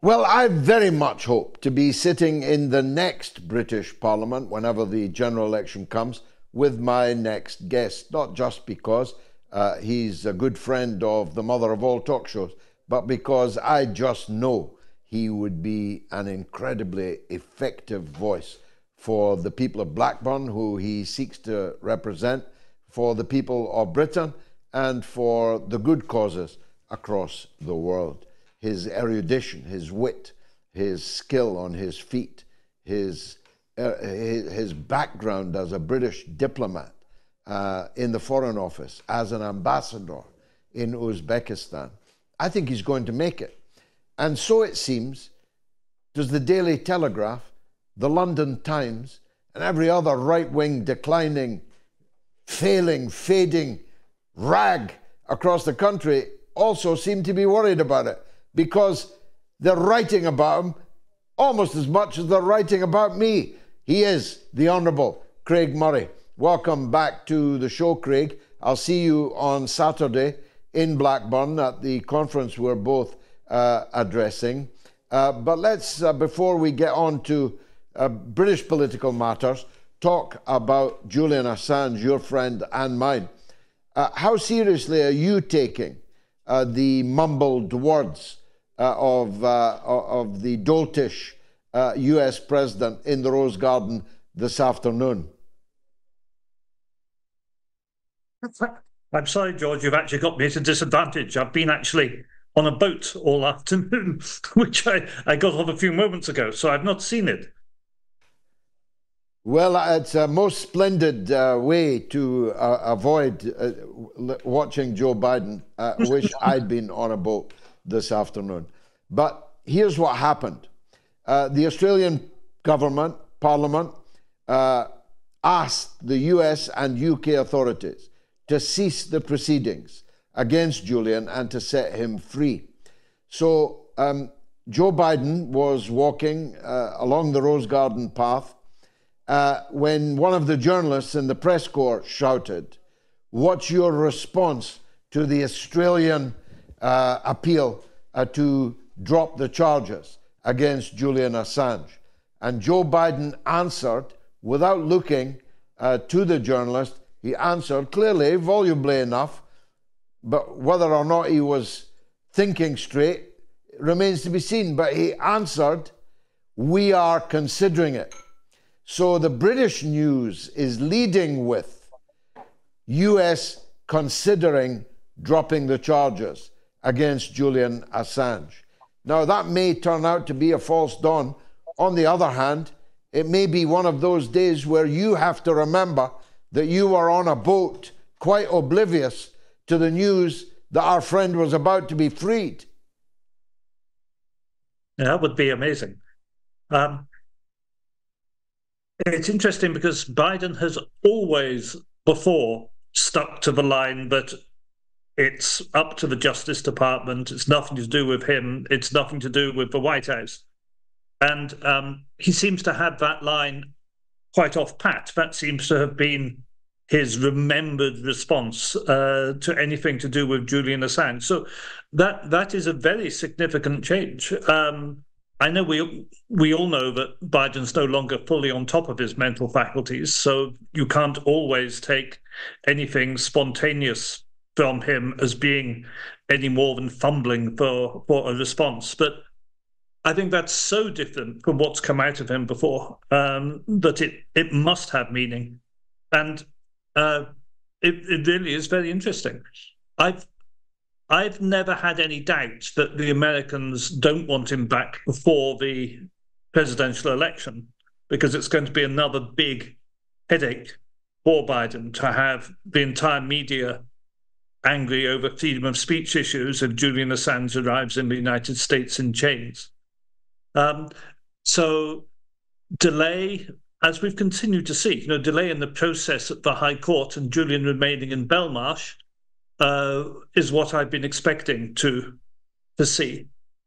Well, I very much hope to be sitting in the next British Parliament whenever the general election comes with my next guest, not just because uh, he's a good friend of the mother of all talk shows, but because I just know he would be an incredibly effective voice for the people of Blackburn, who he seeks to represent, for the people of Britain, and for the good causes across the world his erudition, his wit, his skill on his feet, his, uh, his, his, background as a British diplomat uh, in the Foreign Office, as an ambassador in Uzbekistan. I think he's going to make it. And so it seems, does the Daily Telegraph, the London Times, and every other right wing declining, failing, fading rag across the country also seem to be worried about it because they're writing about him almost as much as they're writing about me. He is the Honourable Craig Murray. Welcome back to the show, Craig. I'll see you on Saturday in Blackburn at the conference we're both uh, addressing. Uh, but let's, uh, before we get on to uh, British political matters, talk about Julian Assange, your friend and mine. Uh, how seriously are you taking uh, the mumbled words of, uh, of the doltish US uh, president in the Rose Garden this afternoon. I'm sorry, George, you've actually got me at a disadvantage. I've been actually on a boat all afternoon, which I, I got off a few moments ago, so I've not seen it. Well, it's a most splendid uh, way to uh, avoid uh, watching Joe Biden. I wish I'd been on a boat this afternoon. But here's what happened uh, the Australian government, Parliament, uh, asked the US and UK authorities to cease the proceedings against Julian and to set him free. So um, Joe Biden was walking uh, along the Rose Garden path uh, when one of the journalists in the press corps shouted, What's your response to the Australian uh, appeal uh, to drop the charges against Julian Assange. And Joe Biden answered without looking uh, to the journalist. He answered clearly, volubly enough, but whether or not he was thinking straight remains to be seen. But he answered, We are considering it. So the British news is leading with US considering dropping the charges against Julian Assange. Now, that may turn out to be a false dawn. On the other hand, it may be one of those days where you have to remember that you were on a boat, quite oblivious to the news that our friend was about to be freed. That would be amazing. Um, it's interesting because Biden has always before stuck to the line that it's up to the Justice Department. It's nothing to do with him. It's nothing to do with the White House. And um, he seems to have that line quite off pat. That seems to have been his remembered response uh, to anything to do with Julian Assange. So that that is a very significant change. Um, I know we we all know that Biden's no longer fully on top of his mental faculties, so you can't always take anything spontaneous from him as being any more than fumbling for for a response. But I think that's so different from what's come out of him before um, that it it must have meaning, and uh, it it really is very interesting. I've I've never had any doubt that the Americans don't want him back before the presidential election because it's going to be another big headache for Biden to have the entire media angry over freedom of speech issues if Julian Assange arrives in the United States in chains. Um, so delay, as we've continued to see, you know, delay in the process at the High Court and Julian remaining in Belmarsh uh, is what I've been expecting to to see.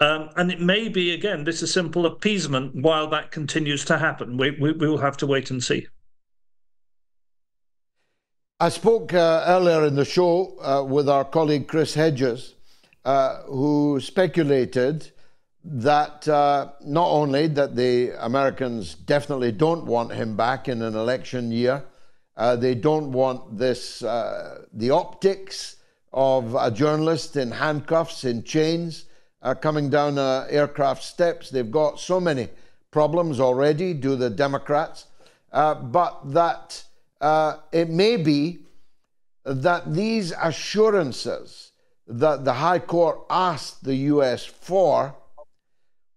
Um, and it may be again this is simple appeasement while that continues to happen. We, we will have to wait and see. I spoke uh, earlier in the show uh, with our colleague Chris Hedges, uh, who speculated that uh, not only that the Americans definitely don't want him back in an election year, uh, they don't want this uh, the optics of a journalist in handcuffs in chains coming down aircraft steps. They've got so many problems already. Do the Democrats? But that Uh, it may be that these assurances that the High Court asked the U.S. for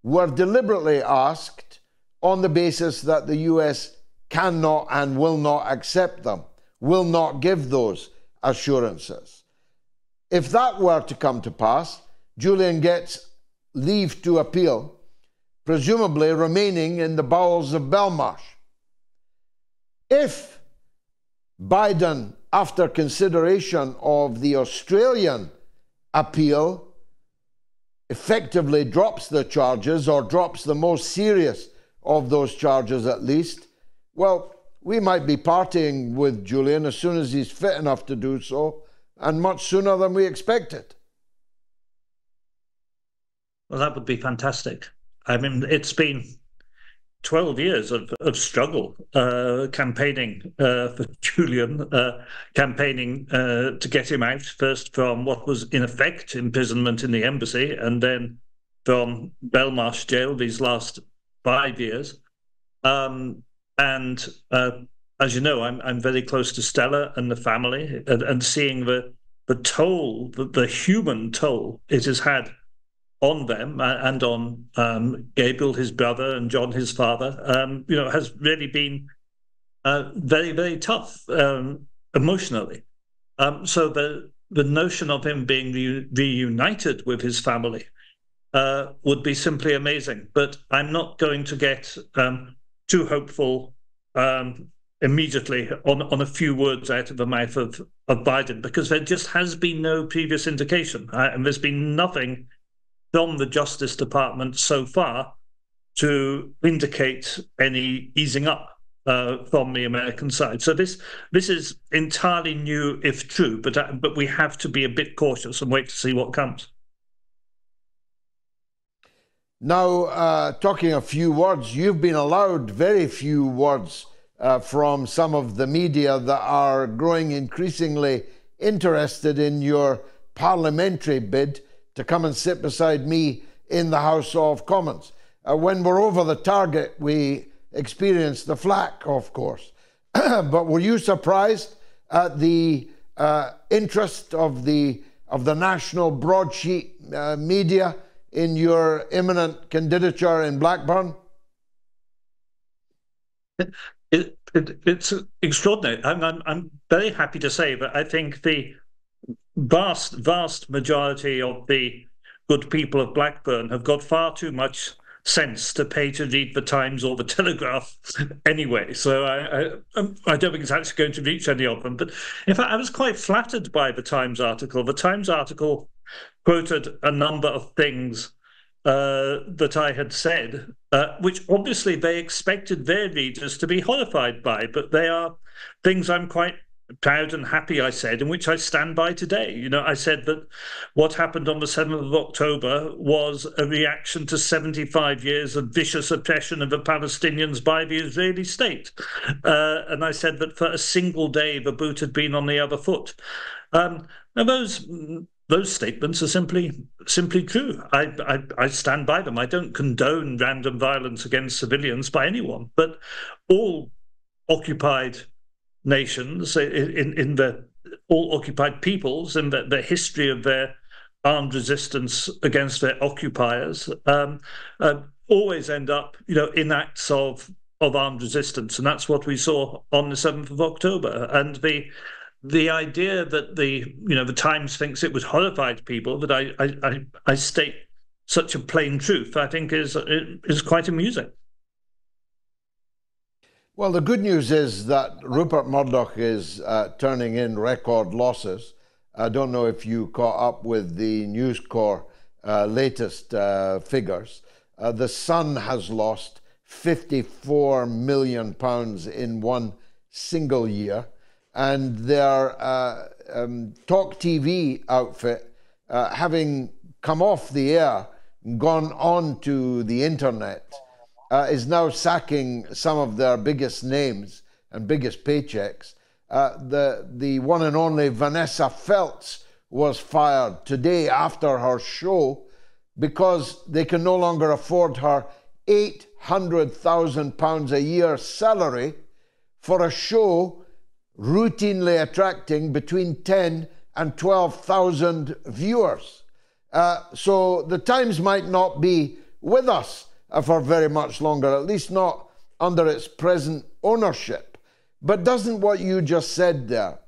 were deliberately asked on the basis that the US cannot and will not accept them, will not give those assurances. If that were to come to pass, Julian gets leave to appeal, presumably remaining in the bowels of Belmarsh. If Biden, after consideration of the Australian appeal, effectively drops the charges or drops the most serious of those charges at least, well, we might be partying with Julian as soon as he's fit enough to do so, and much sooner than we expected. Well, that would be fantastic. I mean, it's been 12 years of, of struggle uh, campaigning uh, for Julian, uh, campaigning uh, to get him out, first from what was in effect imprisonment in the embassy, and then from Belmarsh jail these last five years. Um, and uh, as you know, I'm, I'm very close to Stella and the family, and, and seeing the, the toll, the, the human toll it has had on them and on um, Gabriel, his brother, and John, his father, um, you know, has really been uh, very, very tough um, emotionally. Um, so the the notion of him being re- reunited with his family uh, would be simply amazing. But I'm not going to get um, too hopeful um, immediately on, on a few words out of the mouth of, of Biden because there just has been no previous indication. And there's been nothing from the Justice Department so far to indicate any easing up uh, from the American side. So this this is entirely new, if true, but uh, but we have to be a bit cautious and wait to see what comes. Now, uh, talking a few words, you've been allowed very few words uh, from some of the media that are growing increasingly interested in your parliamentary bid to come and sit beside me in the House of Commons. Uh, when we're over the target, we experience the flack, of course. but were you surprised at the uh, interest of the of the national broadsheet uh, media in your imminent candidature in Blackburn? It, it, it, it's extraordinary. I'm, I'm, I'm very happy to say that I think the vast, vast majority of the good people of Blackburn have got far too much sense to pay to read the Times or the Telegraph anyway. So I, I, um, I, don't think it's actually going to reach any of them. But in fact, I was quite flattered by the Times article. The Times article quoted a number of things uh, that I had said, uh, which obviously they expected their readers to be horrified by, but they are things I'm quite proud and happy, I said, in which I stand by today. You know, I said that what happened on the 7th of October was a reaction to 75 years of vicious oppression of the Palestinians by the Israeli state. Uh, and I said that for a single day, the boot had been on the other foot. Um, now, those those statements are simply simply true. I, I, I stand by them. I don't condone random violence against civilians by anyone, but all occupied nations, in, in the all occupied peoples, in the, the history of their armed resistance against their occupiers, um, uh, always end up, you know, in acts of of armed resistance, and that's what we saw on the seventh of October. And the the idea that the you know the Times thinks it was horrified people that I I, I state such a plain truth, I think is is quite amusing. Well, the good news is that Rupert Murdoch is uh, turning in record losses. I don't know if you caught up with the News Corp uh, latest uh, figures. Uh, the Sun has lost 54 million pounds in one single year, and their uh, um, Talk TV outfit, uh, having come off the air gone on to the internet uh, is now sacking some of their biggest names and biggest paychecks. Uh, the, the one and only Vanessa Feltz was fired today after her show because they can no longer afford her £800,000 a year salary for a show routinely attracting between 10 and 12,000 viewers. Uh, so the Times might not be with us for very much longer, at least not under its present ownership. But doesn't what you just said there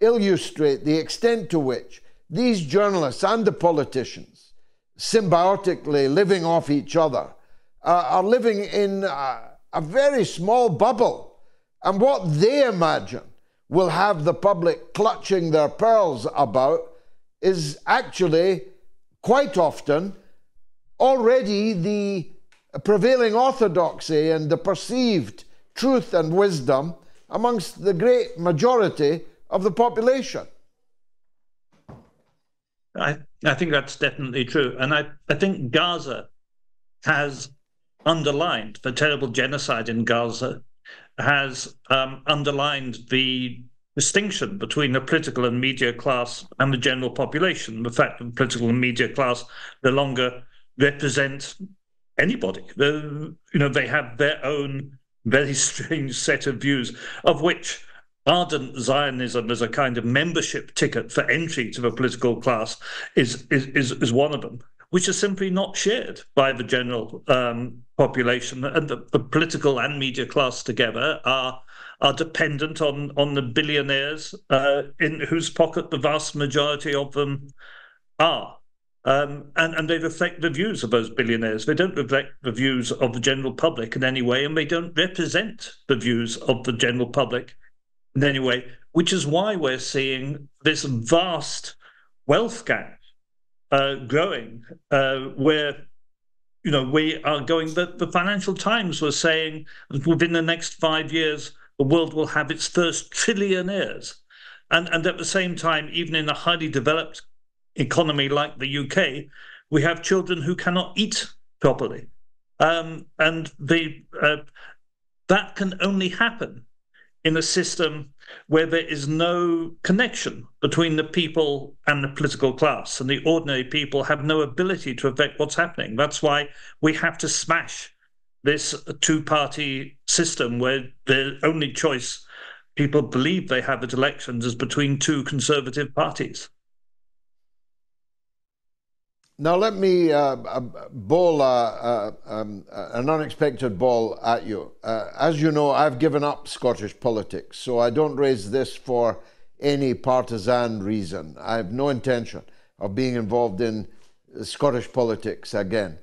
illustrate the extent to which these journalists and the politicians, symbiotically living off each other, uh, are living in a, a very small bubble? And what they imagine will have the public clutching their pearls about is actually quite often already the prevailing orthodoxy and the perceived truth and wisdom amongst the great majority of the population. I, I think that's definitely true. And I, I think Gaza has underlined the terrible genocide in Gaza, has um, underlined the distinction between the political and media class and the general population. The fact that the political and media class no longer represent anybody. The, you know, they have their own very strange set of views, of which ardent Zionism as a kind of membership ticket for entry to the political class is is is, is one of them, which is simply not shared by the general um, population. And the, the, political and media class together are are dependent on on the billionaires uh, in whose pocket the vast majority of them are. Um, and, and they reflect the views of those billionaires. They don't reflect the views of the general public in any way, and they don't represent the views of the general public in any way, which is why we're seeing this vast wealth gap uh, growing, uh, where you know we are going. The, the Financial Times was saying that within the next five years, the world will have its first trillionaires, and and at the same time, even in the highly developed economy like the UK, we have children who cannot eat properly, um, and the uh, that can only happen in a system where there is no connection between the people and the political class, and the ordinary people have no ability to affect what's happening. That's why we have to smash this two party system where the only choice people believe they have at elections is between two conservative parties. Now, let me uh, uh bowl uh, uh, um, uh, an unexpected ball at you. Uh, as you know, I've given up Scottish politics, so I don't raise this for any partisan reason. I have no intention of being involved in Scottish politics again.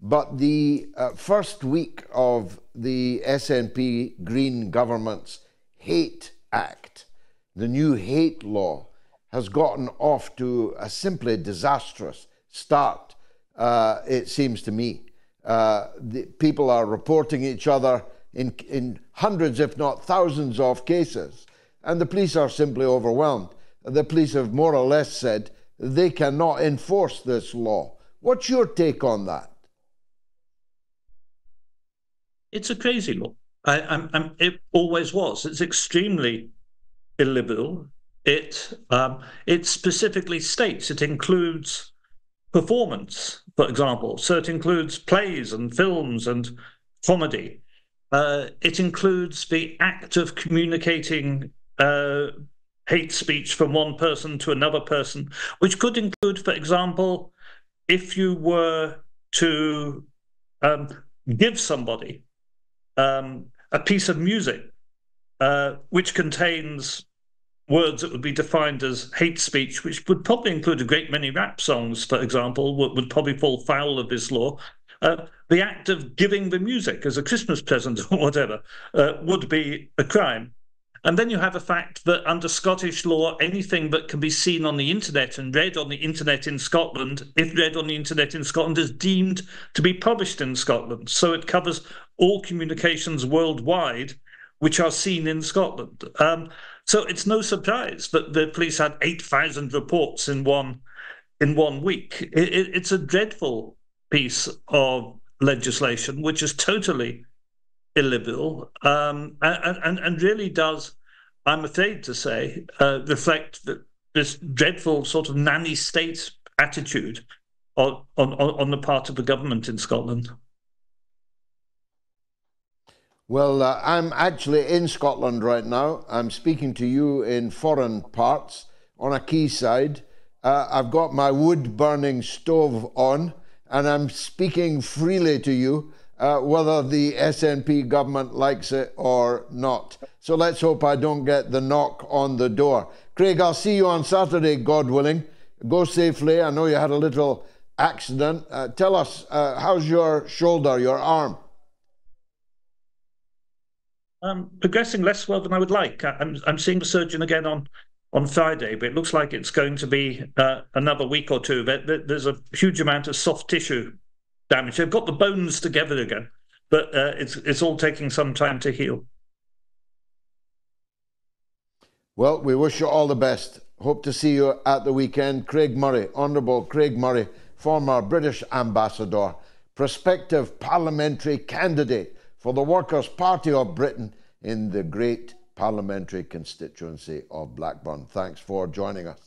But the first week of the SNP Green government's Hate Act, the new hate law, has gotten off to a simply disastrous start, uh, it seems to me. Uh, people are reporting each other in, in hundreds, if not thousands, of cases, and the police are simply overwhelmed. The police have more or less said they cannot enforce this law. What's your take on that? It's a crazy law. I, I'm, I'm, it always was. It's extremely illiberal. It um, it specifically states it includes performance, for example. So it includes plays and films and comedy. Uh, it includes the act of communicating uh, hate speech from one person to another person, which could include, for example, if you were to um, give somebody um, a piece of music uh, which contains words that would be defined as hate speech, which would probably include a great many rap songs, for example, would, would probably fall foul of this law. Uh, the act of giving the music as a Christmas present or whatever uh, would be a crime. And then you have a fact that under Scottish law, anything that can be seen on the internet and read on the internet in Scotland, if read on the internet in Scotland, is deemed to be published in Scotland. So it covers all communications worldwide which are seen in Scotland. Um, so it's no surprise that the police had 8,000 reports in one in one week. It, it, it's a dreadful piece of legislation, which is totally illiberal um, and, and, and really does, I'm afraid to say, uh, reflect the, this dreadful sort of nanny state attitude on, on, on the part of the government in Scotland. Well, uh, I'm actually in Scotland right now. I'm speaking to you in foreign parts on a quayside. Uh, I've got my wood burning stove on and I'm speaking freely to you, uh, whether the SNP government likes it or not. So let's hope I don't get the knock on the door. Craig, I'll see you on Saturday, God willing. Go safely. I know you had a little accident. Uh, tell us, uh, how's your shoulder, your arm? Um, progressing less well than I would like. I'm, I'm seeing the surgeon again on on Friday, but it looks like it's going to be uh, another week or two. There's a huge amount of soft tissue damage. They've got the bones together again, but uh, it's it's all taking some time to heal. Well, we wish you all the best. Hope to see you at the weekend. Craig Murray, Honourable Craig Murray, former British ambassador, prospective parliamentary candidate for the Workers' Party of Britain in the great parliamentary constituency of Blackburn. Thanks for joining us.